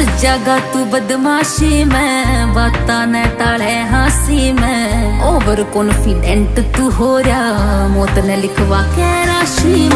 हर जगह तू बदमाशी में। बात न टाले हँसी में। ओवर कॉन्फिडेंट तू हो रहा। मौत ने लिखवा के राशि